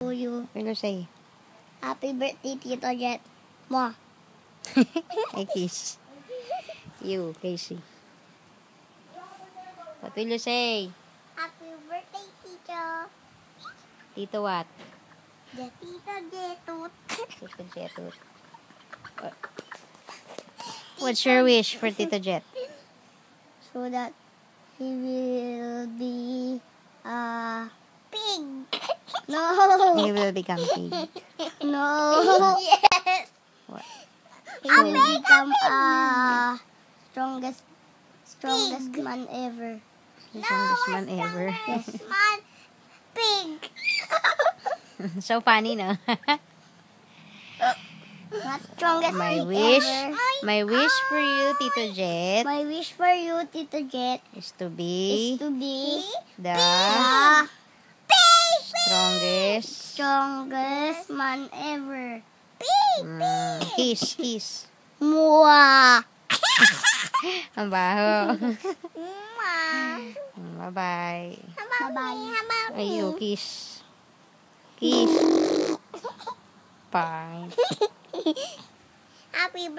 to you. What will you say? Happy birthday, Tito Jett. Mwah. I kiss. You, Casey. What will you say? Happy birthday, Tito. Tito what? Jett, Tito Jetut. Tito Jett. What- What's your wish for Tito Jett? So that he will be a pig. No. He will become big. No. Yes. What? He will become a strongest strongest man ever. The strongest man ever. Yes. man. Pig. so funny, no? Not strongest my pig wish, ever. my wish for you, Tito Jett, My wish for you, Tito Jett, is to be. is be to be the the strongest. man ever. Mm, kiss, kiss. Mwah. Ang baho. Mwah. Bye-bye. Bye-bye. Ayo, kiss. Kiss. Bye. Happy birthday.